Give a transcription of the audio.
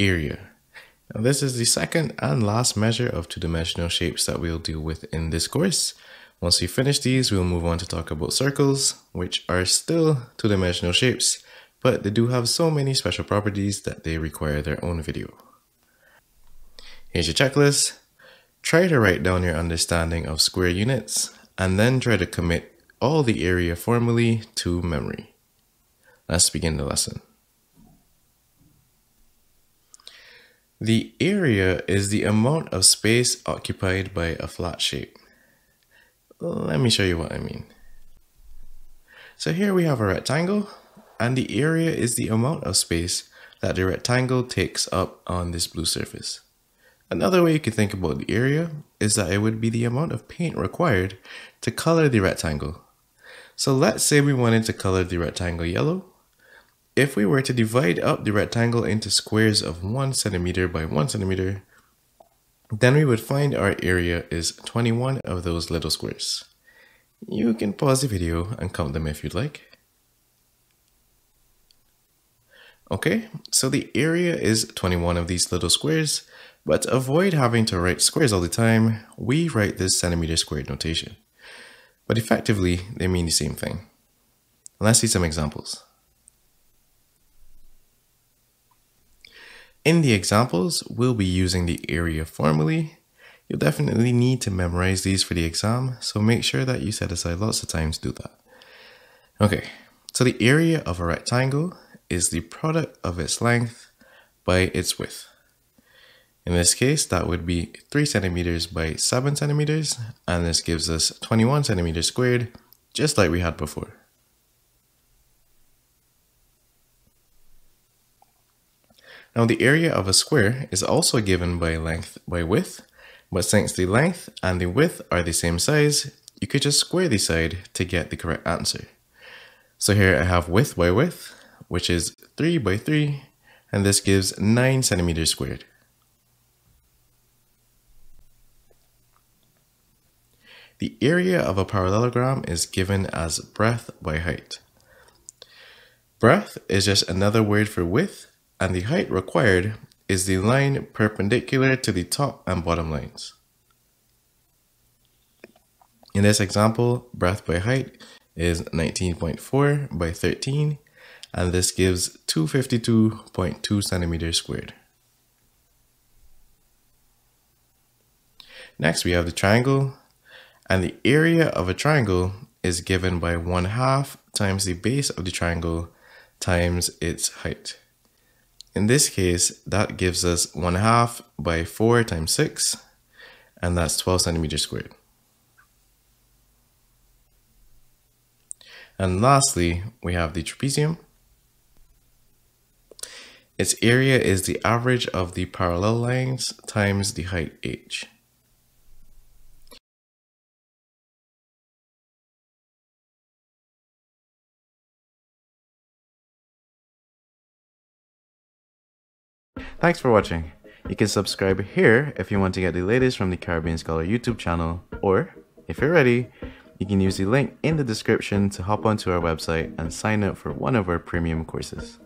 area. Now, this is the second and last measure of two-dimensional shapes that we'll deal with in this course. Once we finish these, we'll move on to talk about circles, which are still two-dimensional shapes, but they do have so many special properties that they require their own video. Here's your checklist. Try to write down your understanding of square units, and then try to commit all the area formulae to memory. Let's begin the lesson. The area is the amount of space occupied by a flat shape. Let me show you what I mean. So here we have a rectangle and the area is the amount of space that the rectangle takes up on this blue surface. Another way you can think about the area is that it would be the amount of paint required to color the rectangle. So let's say we wanted to color the rectangle yellow if we were to divide up the rectangle into squares of 1 centimeter by 1 centimeter, then we would find our area is 21 of those little squares. You can pause the video and count them if you'd like. Okay, so the area is 21 of these little squares, but avoid having to write squares all the time, we write this centimeter squared notation. But effectively, they mean the same thing. Let's see some examples. In the examples, we'll be using the area formulae. You'll definitely need to memorize these for the exam, so make sure that you set aside lots of time to do that. Okay, so the area of a rectangle is the product of its length by its width. In this case, that would be 3 centimeters by 7 centimeters, and this gives us 21 centimeters squared, just like we had before. Now the area of a square is also given by length by width, but since the length and the width are the same size, you could just square the side to get the correct answer. So here I have width by width, which is 3 by 3, and this gives 9 centimeters squared. The area of a parallelogram is given as breadth by height. Breadth is just another word for width, and the height required is the line perpendicular to the top and bottom lines. In this example, breadth by height is 19.4 by 13, and this gives 252.2 centimeters squared. Next, we have the triangle, and the area of a triangle is given by 1 half times the base of the triangle times its height. In this case, that gives us 1 half by 4 times 6, and that's 12 centimeters squared. And lastly, we have the trapezium. Its area is the average of the parallel lines times the height h. Thanks for watching. You can subscribe here if you want to get the latest from the Caribbean Scholar YouTube channel, or if you're ready, you can use the link in the description to hop onto our website and sign up for one of our premium courses.